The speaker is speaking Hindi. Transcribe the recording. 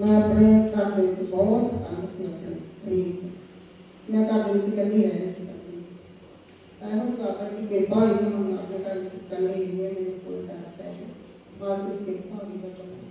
मैं अपने घरदे बहुत तंग से अपने शरीर मैं घर कली रह ऐसा बाबा की कृपा हुई हम अपने घर कल ही मेरे को फालतू कृपा हुई बाबा